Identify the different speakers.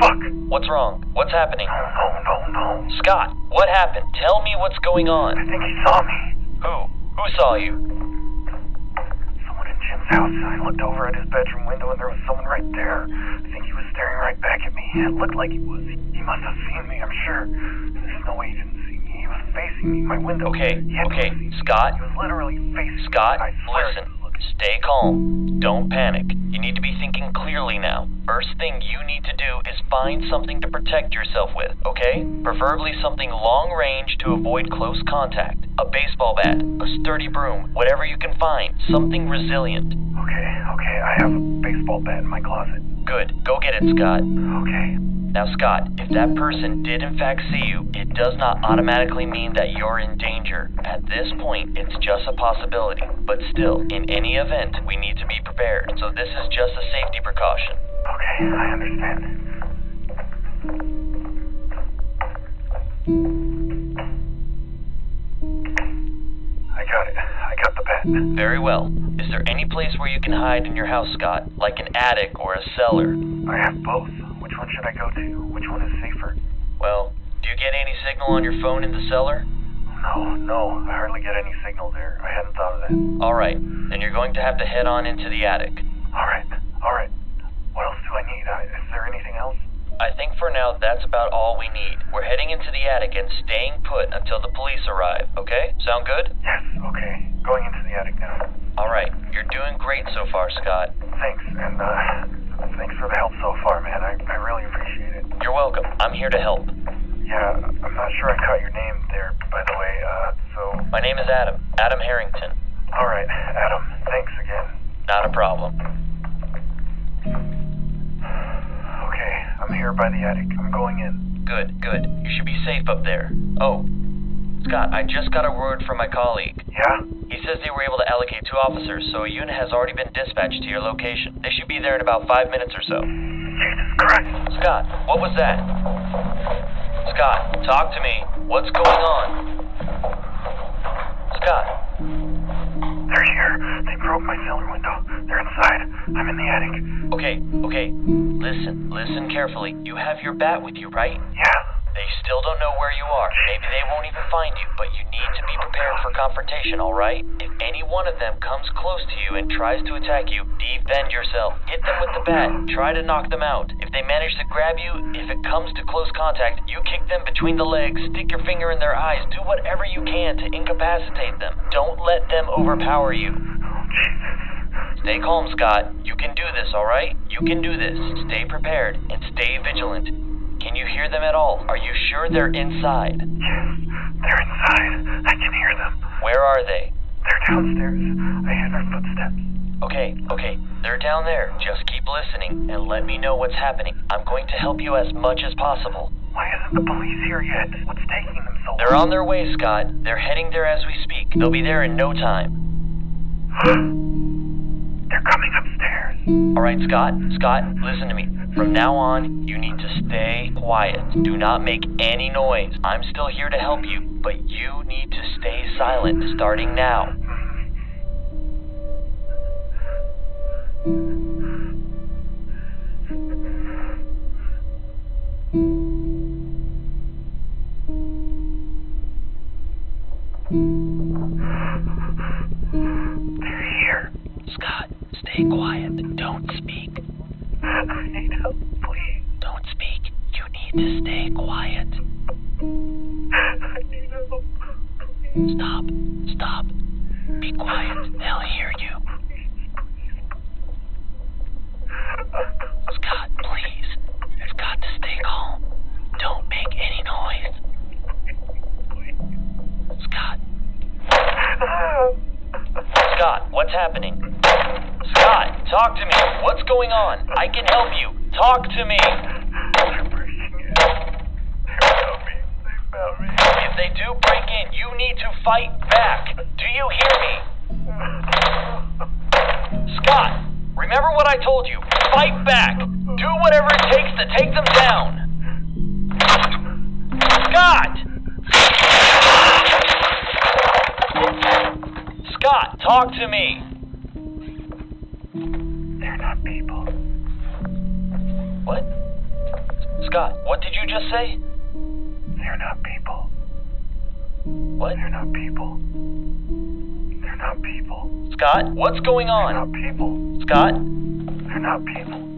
Speaker 1: Fuck.
Speaker 2: What's wrong? What's happening?
Speaker 1: No, no, no, no.
Speaker 2: Scott, what happened? Tell me what's going on.
Speaker 1: I think he saw me.
Speaker 2: Who? Who saw you?
Speaker 1: Someone in Jim's house. I looked over at his bedroom window and there was someone right there. I think he was staring right back at me. It looked like he was. He must have seen me, I'm sure. There's no way he didn't see me. He was facing me, my window.
Speaker 2: Okay,
Speaker 1: He had to
Speaker 2: okay,
Speaker 1: have seen me.
Speaker 2: Scott.
Speaker 1: He was literally facing
Speaker 2: Scott,
Speaker 1: me. Swear
Speaker 2: listen. Stay calm. Don't panic. You need to be thinking clearly now. First thing you need to do is find something to protect yourself with, okay? Preferably something long range to avoid close contact. A baseball bat, a sturdy broom, whatever you can find. Something resilient.
Speaker 1: Okay, okay. I have a baseball bat in my closet.
Speaker 2: Good. Go get it, Scott.
Speaker 1: Okay.
Speaker 2: Now, Scott, if that person did in fact see you, it does not automatically mean that you're in danger. At this point, it's just a possibility. But still, in any event, we need to be prepared. So this is just a safety precaution.
Speaker 1: Okay, I understand.
Speaker 2: Very well. Is there any place where you can hide in your house, Scott? Like an attic or a cellar?
Speaker 1: I have both. Which one should I go to? Which one is safer?
Speaker 2: Well, do you get any signal on your phone in the cellar?
Speaker 1: No, no. I hardly get any signal there. I hadn't thought of that.
Speaker 2: Alright, then you're going to have to head on into the attic.
Speaker 1: Alright, alright. What else do I need? Uh, is there anything else?
Speaker 2: I think for now that's about all we need. We're heading into the attic and staying put until the police arrive, okay? Sound good?
Speaker 1: Yes, okay. Going into the attic now.
Speaker 2: Alright, you're doing great so far, Scott.
Speaker 1: Thanks, and uh, thanks for the help so far, man. I, I really appreciate it.
Speaker 2: You're welcome. I'm here to help.
Speaker 1: Yeah, I'm not sure I caught your name there, by the way, uh, so.
Speaker 2: My name is Adam. Adam Harrington.
Speaker 1: Alright, Adam, thanks again.
Speaker 2: Not a problem.
Speaker 1: Okay, I'm here by the attic. I'm going in.
Speaker 2: Good, good. You should be safe up there. Oh, Scott, I just got a word from my colleague.
Speaker 1: Yeah?
Speaker 2: He says they were able to allocate two officers, so a unit has already been dispatched to your location. They should be there in about five minutes or so.
Speaker 1: Jesus Christ!
Speaker 2: Scott, what was that? Scott, talk to me. What's going on? Scott,
Speaker 1: They're here. They broke my cellar window. They're inside. I'm in the attic.
Speaker 2: okay, okay. Listen, listen carefully. You have your bat with you, right?
Speaker 1: Yeah.
Speaker 2: They still don't know where you are. Maybe they won't even find you, but you need to be prepared for confrontation, alright? If any one of them comes close to you and tries to attack you, defend yourself. Hit them with the bat. Try to knock them out. If they manage to grab you, if it comes to close contact, you kick them between the legs, stick your finger in their eyes, do whatever you can to incapacitate them. Don't let them overpower you. Stay calm, Scott. You can do this, alright? You can do this. Stay prepared and stay vigilant. Can you hear them at all? Are you sure they're inside?
Speaker 1: Yes, they're inside. I can hear them.
Speaker 2: Where are they?
Speaker 1: They're downstairs. I hear their footsteps.
Speaker 2: Okay, okay. They're down there. Just keep listening and let me know what's happening. I'm going to help you as much as possible.
Speaker 1: Why isn't the police here yet? What's taking them so long?
Speaker 2: They're on their way, Scott. They're heading there as we speak. They'll be there in no time.
Speaker 1: they're coming upstairs.
Speaker 2: Alright, Scott? Scott, listen to me. From now on, you need to stay quiet. Do not make any noise. I'm still here to help you, but you need to stay silent starting now.
Speaker 1: They're here.
Speaker 2: Scott, stay quiet.
Speaker 1: I need help, please.
Speaker 2: Don't speak. You need to stay quiet.
Speaker 1: I need help. please.
Speaker 2: Stop. Stop. Be quiet. They'll hear you. Scott, please. You've got to stay calm. Don't make any noise. Scott. Scott, what's happening? Scott, talk to me. What's going on? I can help you. Talk to me.
Speaker 1: They're breaking in. They me. They found me.
Speaker 2: If they do break in, you need to fight back. Do you hear me? Scott, remember what I told you. Fight back. Do whatever it takes to take them down. Scott! Scott, talk to me.
Speaker 1: People.
Speaker 2: What? Scott, what did you just say?
Speaker 1: They're not people.
Speaker 2: What?
Speaker 1: They're not people. They're not people.
Speaker 2: Scott, what's going on?
Speaker 1: They're not people.
Speaker 2: Scott?
Speaker 1: They're not people.